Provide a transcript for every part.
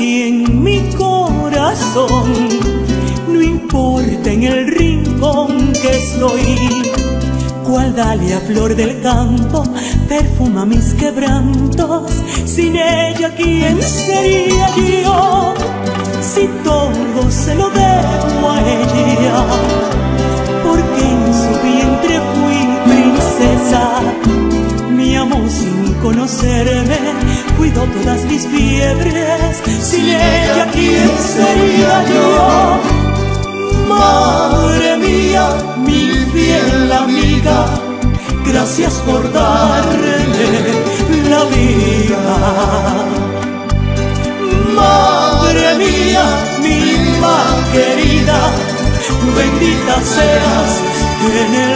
en mi corazón. No importa en el rincón que estoy, cual dalia flor del campo perfuma mis quebrantos. Sin ella, ¿quién sería yo? Si todo se lo debo a ella, porque en su vientre fui princesa. Mi amor sin conocerme, cuidó todas mis fiebres. Sin ella, ¿quién sería yo? Madre mía, mi fiel amiga, gracias por darme la vida. Madre mía, mi más querida, bendita seas en el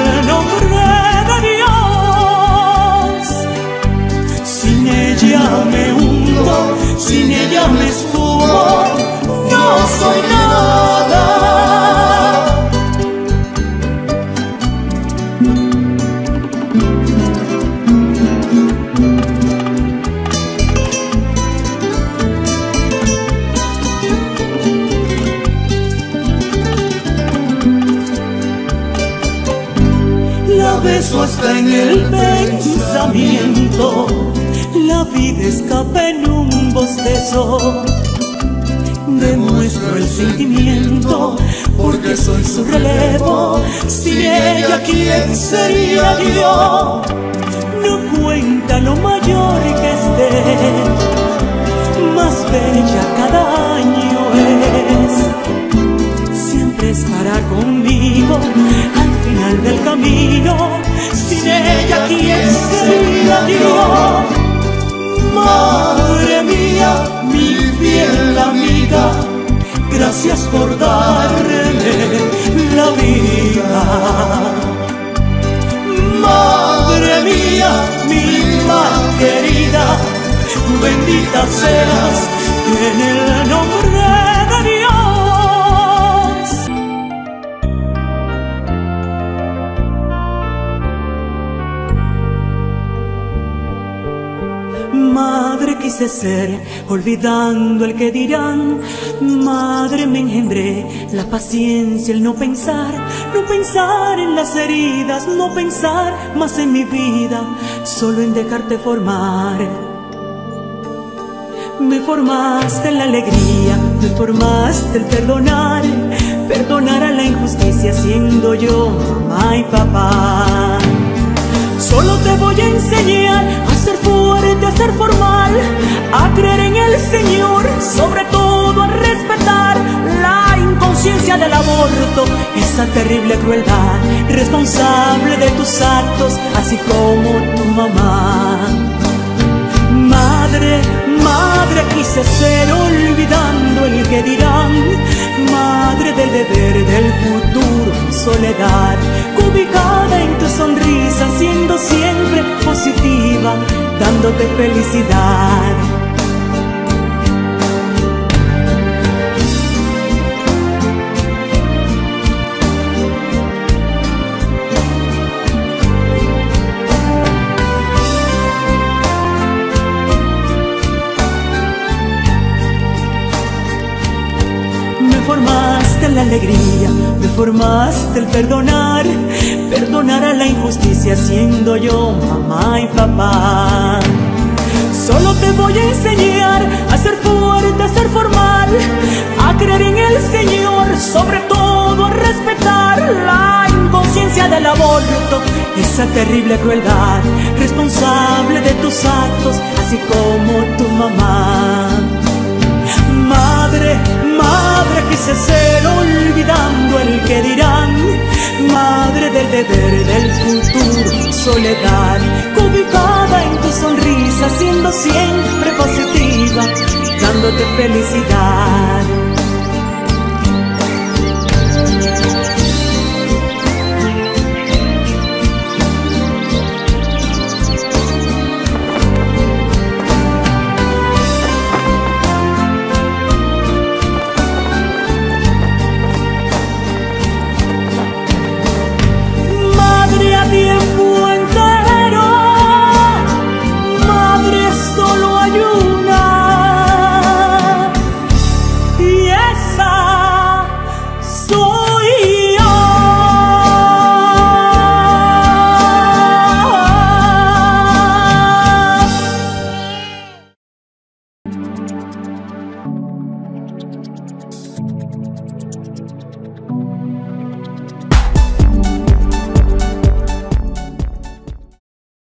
beso hasta en el pensamiento, la vida escapa en un bostezo. Demuestro el sentimiento porque soy su relevo. Sin ella, ¿quién sería yo? No cuenta lo mayor que esté, más bella cada año es siempre estará conmigo gracias por darme la vida. Madre mía, mi más querida, bendita seas en el nombre Quise ser, olvidando el que dirán. Madre me engendré, la paciencia, el no pensar, no pensar en las heridas, no pensar más en mi vida, solo en dejarte formar. Me formaste en la alegría, me formaste el perdonar, perdonar a la injusticia siendo yo mamá y papá. Solo te voy a enseñar a ser formal, a creer en el Señor, sobre todo a respetar la inconsciencia del aborto, esa terrible crueldad, responsable de tus actos, así como tu mamá. Madre, madre quise ser olvidando el que dirán, madre del deber del futuro, soledad, dándote felicidad. Alegría, me formaste el perdonar, perdonar a la injusticia siendo yo mamá y papá. Solo te voy a enseñar a ser fuerte, a ser formal, a creer en el Señor, sobre todo a respetar la inconsciencia del aborto, esa terrible crueldad, responsable de tus actos, así como tu mamá. Madre, madre quise ser madre del futuro, soledad, ubicada en tu sonrisa, siendo siempre positiva, dándote felicidad.